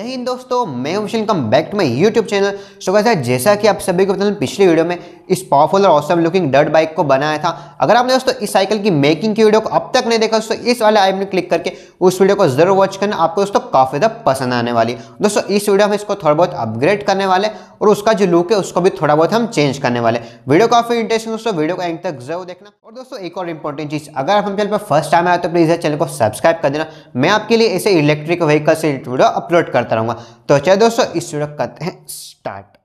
जय हिंद दोस्तों, मैं हूँ back to my YouTube channel so कैसे जैसा कि आप सभी को पता पिछले वीडियो में इस पावरफुल और ऑसम लुकिंग डर्ट बाइक को बनाया था। अगर आपने दोस्तों इस साइकिल की मेकिंग की वीडियो को अब तक नहीं देखा, दोस्तों इस वाले आई में क्लिक करके उस वीडियो को ज़रूर वॉच करना, आपको दोस्तों काफ़ी ज़्यादा पसंद आने वाली दोस्तों इस वीडियो में इसको थोड़ा बहुत अपग्रेड करने वाले और उसका जो लुक है, उसको भी थोड़ा बहुत हम चेंज करने वाले वीडियो काफ़ी इंटरेस्टिंग दोस्तों वीडियो को एंड तक ज़रूर देखना। और दोस्तों एक और इंपॉर्टेंट चीज़, अगर आप हम चैनल पर फ़र्स्ट टाइम आए तो प्लीज़ चैनल को सब्सक्राइब कर देना। मैं आपके लिए ऐसे इलेक्ट्रिक व्हीकल से वीडियो अपलोड करता रहूँगा। तो चलिए दोस्तों इस वीडियो करते हैं स्टार्ट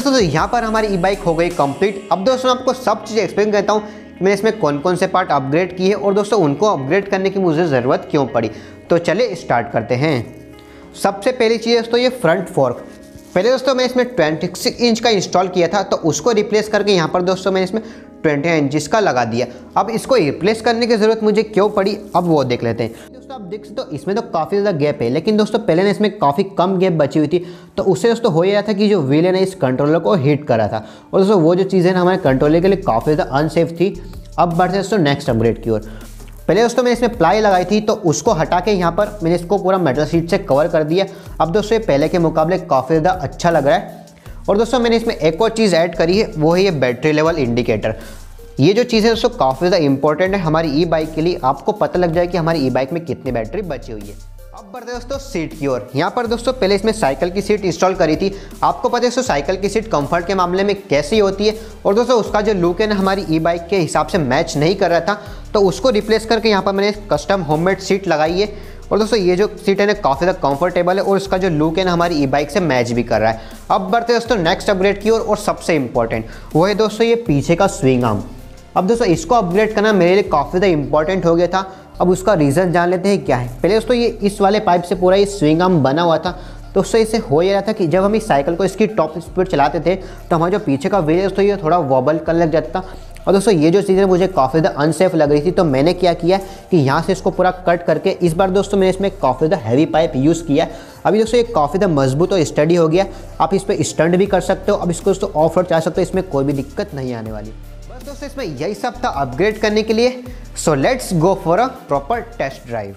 दोस्तों तो यहाँ पर हमारी ई बाइक हो गई कंप्लीट अब दोस्तों आपको सब चीज़ एक्सप्लेन करता हूँ मैंने इसमें कौन कौन से पार्ट अपग्रेड किए और दोस्तों, उनको अपग्रेड करने की मुझे ज़रूरत क्यों पड़ी? तो चले स्टार्ट करते हैं। सबसे पहली चीज़ दोस्तों, ये फ्रंट फोर्क पहले दोस्तों, मैं इसमें 26 इंच का इंस्टॉल किया था तो उसको रिप्लेस करके यहाँ पर दोस्तों, मैंने इसमें 20 इंच का लगा दिया। अब इसको रिप्लेस करने की ज़रूरत मुझे क्यों पड़ी? अब वो देख लेते हैं। दोस्तों, आप देख सकते हो, इसमें तो काफ़ी ज़्यादा गैप है, लेकिन दोस्तों, पहले ना इसमें काफ़ी कम गैप बची हुई थी तो उससे दोस्तों हो रहा था कि जो व्हील है ना इस कंट्रोलर को हिट करा था। और दोस्तों, वो जो चीज़ें ना, हमारे कंट्रोलर के लिए काफ़ी ज़्यादा अनसेफ थी। अब बढ़ते दोस्तों नेक्स्ट अपग्रेड की ओर। पहले दोस्तों, मैंने इसमें प्लाई लगाई थी तो उसको हटा के यहाँ पर मैंने इसको पूरा मेटल शीट से कवर कर दिया। अब दोस्तों, ये पहले के मुकाबले काफ़ी ज़्यादा अच्छा लग रहा है। और दोस्तों, मैंने इसमें एक और चीज़ ऐड करी है, वो है ये बैटरी लेवल इंडिकेटर। ये जो चीज़ है दोस्तों, काफ़ी ज़्यादा इंपॉर्टेंट है। हमारी ई बाइक के लिए आपको पता लग जाए कि हमारी ई बाइक में कितनी बैटरी बची हुई है। अब बढ़ते दोस्तों सीट की ओर। यहाँ पर दोस्तों, पहले इसमें साइकिल की सीट इंस्टॉल करी थी। आपको पता है दोस्तों साइकिल की सीट कंफर्ट के मामले में कैसी होती है? और दोस्तों, उसका जो लुक है ना, हमारी ई बाइक के हिसाब से मैच नहीं कर रहा था तो उसको रिप्लेस करके यहाँ पर मैंने कस्टम होममेड सीट लगाई है। और दोस्तों, ये जो सीट है ना, काफ़ी ज़्यादा कंफर्टेबल है और उसका जो लुक है ना, हमारी ई बाइक से मैच भी कर रहा है। अब बढ़ते दोस्तों नेक्स्ट अपग्रेड की ओर, और सबसे इंपॉर्टेंट वो है दोस्तों, ये पीछे का स्विंग आर्म अब दोस्तों, इसको अपग्रेड करना मेरे लिए काफ़ी ज़्यादा इंपॉर्टेंट हो गया था। अब उसका रीज़न जान लेते हैं क्या है। पहले दोस्तों, ये इस वाले पाइप से पूरा ये स्विंग आर्म बना हुआ था। तो उससे इससे हो ये रहा था कि जब हम इस साइकिल को इसकी टॉप स्पीड चलाते थे तो हमारा जो पीछे का व्हील है, दोस्तों, ये थोड़ा वॉबल करने लग जाता था। और दोस्तों, ये जो चीज़ें मुझे काफ़ी ज़्यादा अनसेफ लग रही थी तो मैंने क्या किया कि यहाँ से इसको पूरा कट करके, इस बार दोस्तों, मैंने इसमें काफ़ी ज़्यादा हैवी पाइप यूज़ किया। अभी दोस्तों, ये काफ़ी ज़्यादा मज़बूत और स्टडी हो गया। आप इस पर स्टंट भी कर सकते हो, अब इसको दोस्तों ऑफ़ रोड चला सकते हो, इसमें कोई भी दिक्कत नहीं आने वाली। बस दोस्तों, इसमें यही सब था अपग्रेड करने के लिए। So let's go for a proper test drive